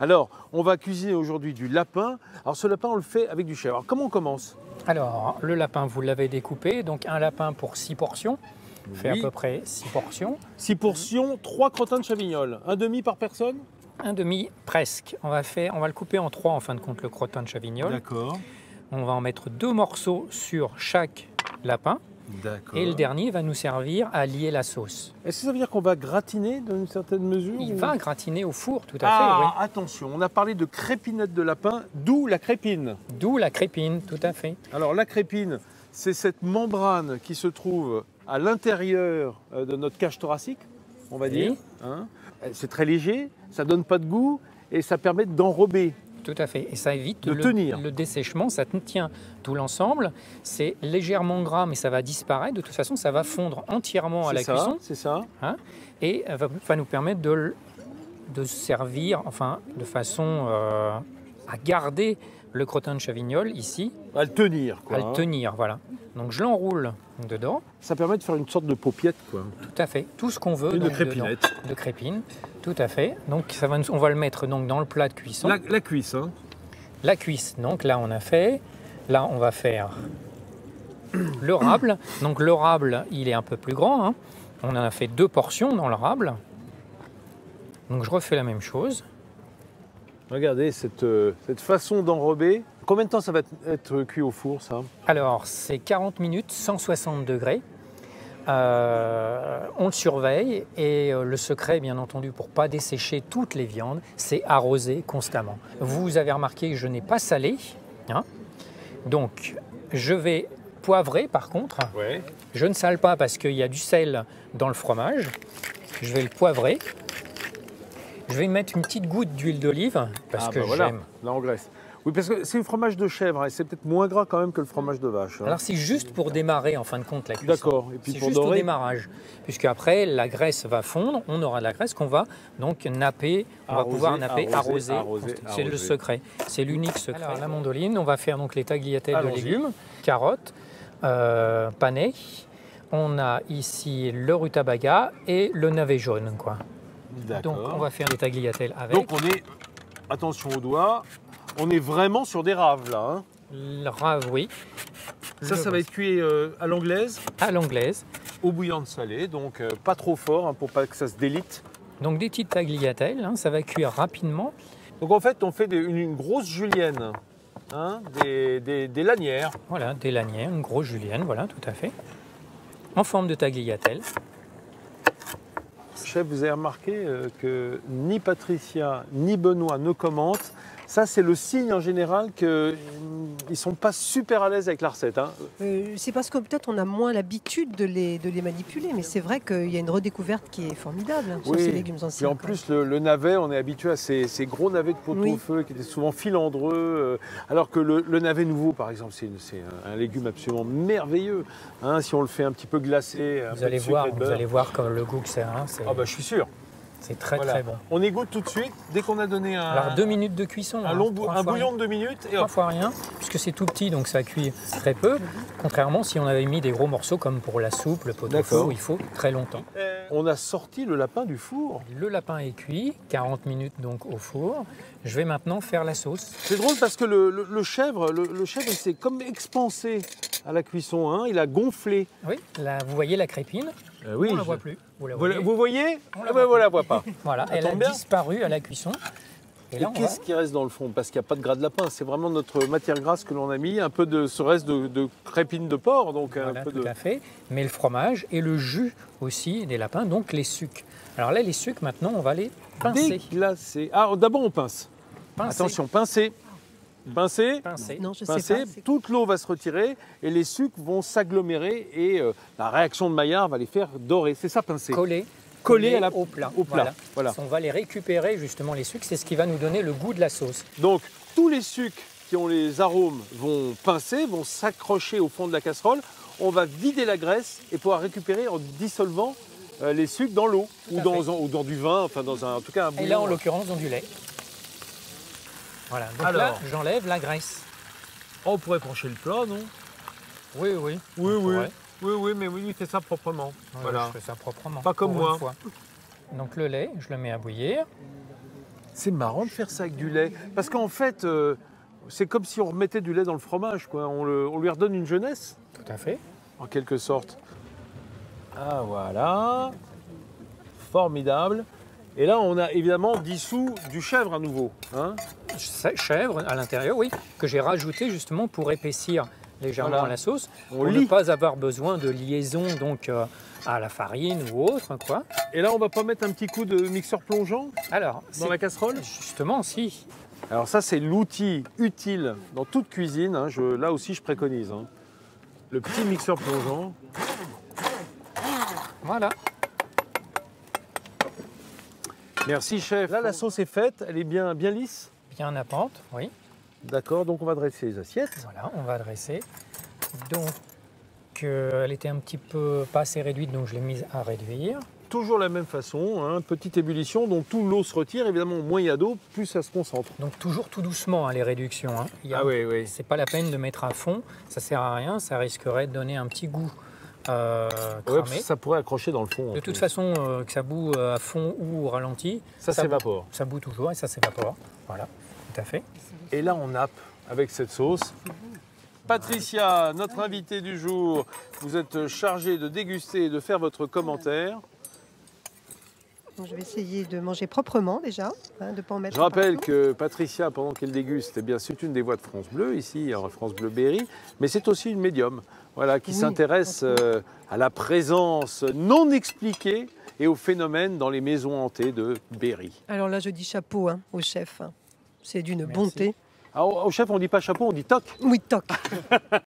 Alors, on va cuisiner aujourd'hui du lapin. Alors, ce lapin, on le fait avec du chèvre. Alors, comment on commence? Alors, le lapin, vous l'avez découpé, donc un lapin pour 6 portions, fait Oui. à peu près 6 portions. 6 portions, 3 crottins de chavignol. Un demi par personne? Un demi presque. On va, faire, on va le couper en trois en fin de compte, le crottin de chavignol. D'accord. On va en mettre deux morceaux sur chaque lapin. Et le dernier va nous servir à lier la sauce. Est-ce que ça veut dire qu'on va gratiner dans une certaine mesure Il ou- va gratiner au four, tout à Ah, fait, oui. attention, on a parlé de crépinette de lapin, d'où la crépine. D'où la crépine, tout à fait. Alors la crépine, c'est cette membrane qui se trouve à l'intérieur euh, de notre cage thoracique, on va Oui. dire. hein. C'est très léger, ça donne pas de goût et ça permet d'enrober. Tout à fait. Et ça évite De le, tenir. le dessèchement, ça tient tout l'ensemble. C'est légèrement gras, mais ça va disparaître. De toute façon, ça va fondre entièrement à la ça, cuisson c'est ça. et va, va nous permettre de, de servir, enfin, de façon euh, à garder le crottin de chavignol ici, À le tenir, quoi. à le hein. tenir. Voilà. Donc je l'enroule dedans, Ça permet de faire une sorte de paupiette, quoi. tout à fait. Tout ce qu'on veut. Donc, crépinette. dedans. De crépine, tout à fait. Donc ça va, on va le mettre donc dans le plat de cuisson. La, la cuisse, hein. La cuisse, donc là on a fait. Là on va faire le rable. Donc le rable, il est un peu plus grand. hein. On en a fait deux portions dans le rable. Donc je refais la même chose. Regardez cette, euh, cette façon d'enrober. Combien de temps ça va être- cuit au four, ça? Alors c'est 40 minutes, 160 degrés. Euh, on le surveille et euh, le secret, bien entendu, pour pas dessécher toutes les viandes, c'est arroser constamment. Vous avez remarqué que je n'ai pas salé, hein. donc je vais poivrer par contre. Ouais. Je ne sale pas parce qu'il y a du sel dans le fromage. Je vais le poivrer. Je vais mettre une petite goutte d'huile d'olive parce Ah, que bah voilà, j'aime. là en Grèce. Oui, parce que c'est le fromage de chèvre, et c'est peut-être moins gras quand même que le fromage de vache. hein. Alors c'est juste pour démarrer en fin de compte la cuisson. D'accord, et puis C'est pour juste au démarrage, puisque après la graisse va fondre, on aura de la graisse qu'on va donc napper, on va pouvoir napper, arroser, arroser. arroser, c'est le secret, c'est l'unique secret. Alors la mandoline, on va faire donc les tagliatelles de légumes, carottes, euh, panais. On a ici le rutabaga et le navet jaune, quoi. Donc on va faire les tagliatelles avec. Donc on est, attention aux doigts, on est vraiment sur des raves là. hein. Le rave, oui. Ça, Le ça va être cuit euh, à l'anglaise, à l'anglaise. au bouillon de salé, donc euh, pas trop fort hein, pour pas que ça se délite. Donc des petites tagliatelles, hein, ça va cuire rapidement. Donc en fait, on fait des- une, une grosse julienne, hein, des, des- des lanières. Voilà, des lanières, une grosse julienne, voilà, tout à fait. En forme de tagliatelle. Chef, vous avez remarqué euh, que ni Patricia ni Benoît ne commentent. Ça, c'est le signe en général qu'ils ne sont pas super à l'aise avec la recette. hein. Euh, c'est parce que peut-être on a moins l'habitude de les, de les manipuler, mais c'est vrai qu'il y a une redécouverte qui est formidable hein, sur Oui. ces légumes Puis anciens. en quoi. plus, le, le navet, on est habitué à ces, ces gros navets de pot au Oui. feu qui étaient souvent filandreux. euh, alors que le, le navet nouveau, par exemple, c'est une- c'est un, un légume absolument merveilleux. hein, si on le fait un petit peu glacé, un Vous peu allez voir, et vous allez voir le goût que c'est. hein, c'est Ah bah, je suis sûr. C'est très Voilà. très bon. On égoutte tout de suite dès qu'on a donné un, Alors deux minutes de cuisson. un, hein, long bou- trois un fois bouillon rien. de deux minutes et Trois fois rien, puisque c'est tout petit, donc ça cuit très peu. Contrairement si on avait mis des gros morceaux comme pour la soupe, le pot au où il faut très longtemps. On a sorti le lapin du four. Le lapin est cuit, 40 minutes donc au four. Je vais maintenant faire la sauce. C'est drôle parce que le, le- le chèvre, le, le chèvre, il s'est comme expansé à la cuisson. hein, Il a gonflé. Oui, là, vous voyez la crépine oui, On ne la voit plus. Vous la Vous, voyez vous voyez On Ah la ben, voit on la voit pas. Voilà, elle a bien. disparu à la cuisson. Et va... qu'est-ce qui reste dans le fond? Parce qu'il n'y a pas de gras de lapin, c'est vraiment notre matière grasse que l'on a mis, un peu de ce reste de, de crépine de porc, donc Voilà, un peu tout de. à fait. Mais le fromage et le jus aussi des lapins, donc les sucs. Alors là, les sucs, maintenant, on va les pincer. Déglacé. Ah, d'abord on pince. Pincer. Attention, pincer. Non, je sais pas. c'est- toute l'eau va se retirer et les sucres vont s'agglomérer et euh, la réaction de Maillard va les faire dorer. C'est ça, pincer. Coller. Coller à la- au plat. au plat, voilà. On va les récupérer, justement, les sucs. C'est ce qui va nous donner le goût de la sauce. Donc, tous les sucres qui ont les arômes vont pincer, vont s'accrocher au fond de la casserole. On va vider la graisse et pouvoir récupérer en dissolvant euh, les sucres dans l'eau ou dans, ou du vin, enfin dans un, en tout cas un Et là, en l'occurrence, dans du lait. Voilà. Donc là, Alors. j'enlève la graisse. Oh, on pourrait pencher le plat, non? Oui, oui. Oui, on oui. pourrait. Oui, oui, mais oui, il fait ça proprement. Ouais, Je fais ça proprement. Pas comme moi. Donc le lait, je le mets à bouillir. C'est marrant de faire ça avec du lait. Parce qu'en fait, euh, c'est comme si on remettait du lait dans le fromage. Quoi. On, le- on lui redonne une jeunesse, Tout à fait. en quelque sorte. Ah voilà. Formidable. Et là, on a évidemment dissous du chèvre à nouveau. hein. Ch- Chèvre à l'intérieur, oui, que j'ai rajouté justement pour épaissir légèrement Voilà. la sauce, On pour lit. ne pas avoir besoin de liaison donc euh, à la farine ou autre, quoi. Et là, on va pas mettre un petit coup de mixeur plongeant Alors, dans la casserole? justement, si. Alors ça, c'est l'outil utile dans toute cuisine. hein. Je- là aussi, je préconise. hein. Le petit mixeur plongeant. Voilà. Merci, chef. Là, la sauce est faite. Elle est bien, bien lisse? Bien à pente, oui. D'accord, donc on va dresser les assiettes. Voilà, on va dresser. Donc, euh, elle était un petit peu pas assez réduite, donc je l'ai mise à réduire. Toujours la même façon, hein, petite ébullition, donc tout l'eau se retire. Évidemment, moins il y a d'eau, plus ça se concentre. Donc toujours tout doucement hein, les réductions. hein. Il y a- Ah oui, oui. C'est pas la peine de mettre à fond, ça sert à rien, ça risquerait de donner un petit goût euh, Ouais, ça pourrait accrocher dans le fond. de toute façon, euh, que ça bout euh, à fond ou au ralenti, ça ça- s'évapore. ça bout toujours et ça s'évapore. Voilà, tout à fait. Et là, on nappe avec cette sauce. Patricia, notre invitée du jour, vous êtes chargée de déguster et de faire votre commentaire. Donc, je vais essayer de manger proprement déjà, hein, de ne pas en mettre Je rappelle partout. que Patricia, pendant qu'elle déguste, eh bien, c'est une des voix de France Bleu, ici, en France Bleu Berry, mais c'est aussi une médium voilà, qui Oui, s'intéresse euh, à la présence non expliquée et au phénomène dans les maisons hantées de Berry. Alors là, je dis chapeau hein, au chef. C'est d'une bonté. Ah, au chef, on dit pas chapeau, on dit toc. Oui, toc.